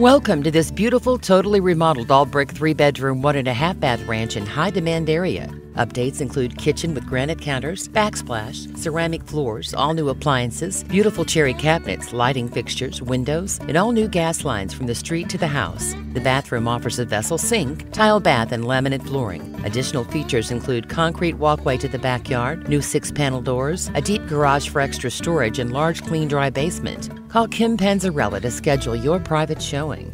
Welcome to this beautiful, totally remodeled all brick three bedroom, one and a half bath ranch in high demand area. Updates include kitchen with granite counters, backsplash, ceramic floors, all new appliances, beautiful cherry cabinets, lighting fixtures, windows, and all new gas lines from the street to the house. The bathroom offers a vessel sink, tile bath, and laminate flooring. Additional features include concrete walkway to the backyard, new six panel doors, a deep garage for extra storage, and large clean dry basement. Call Kim Panzarella to schedule your private showing.